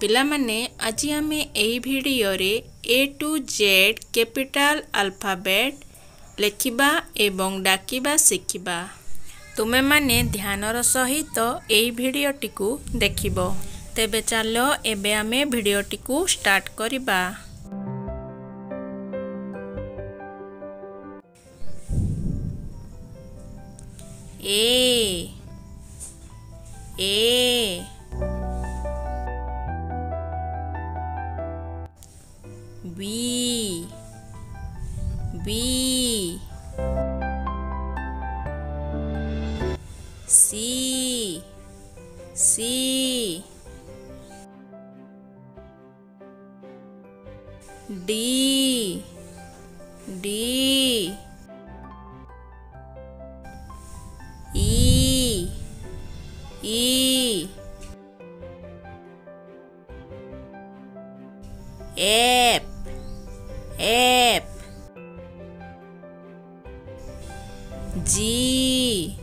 ପିଲାମାନେ ଆଜି ଆମେ ଏହି ଭିଡ଼ିଓରେ A to Z capital alphabet ଲେଖିବା ଏବଂ ଡାକିବା ଶିଖିବା। ତୁମେମାନେ ଧ୍ୟାନର ସହିତ ଏହି ଭିଡ଼ିଓଟିକୁ ଦେଖିବ। ତେବେ ଚାଲ ଏବେ ଆମେ ଭିଡ଼ିଓଟିକୁ ଷ୍ଟାର୍ଟ କରିବା। ଏ ଏ B. C. C. D. D. E. E. F. F G.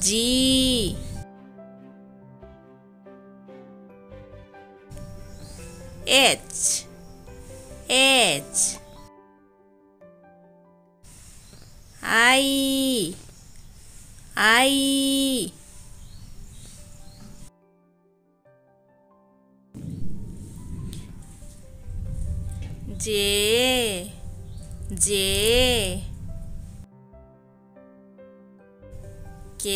G. H. H. I. I. J. J K.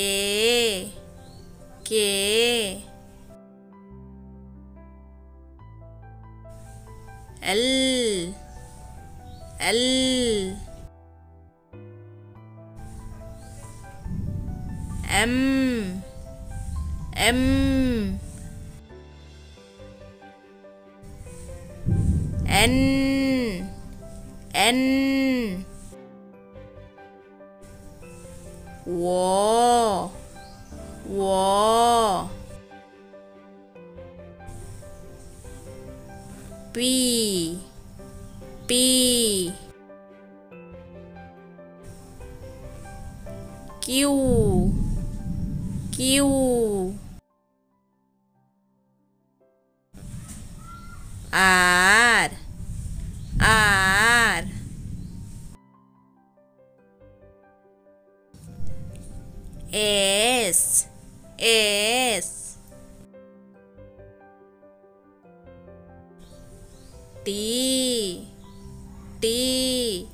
L. L. M. M. N. N 我我 bb Q Q 给啊 S S T T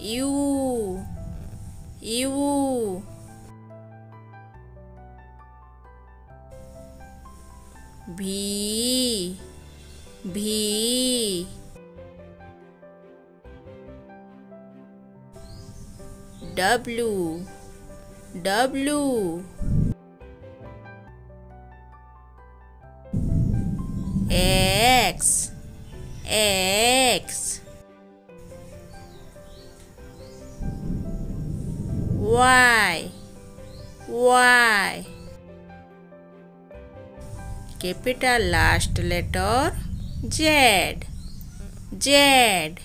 U U V V W. W. X. X. Y. Y. Capital last letter. Z. Z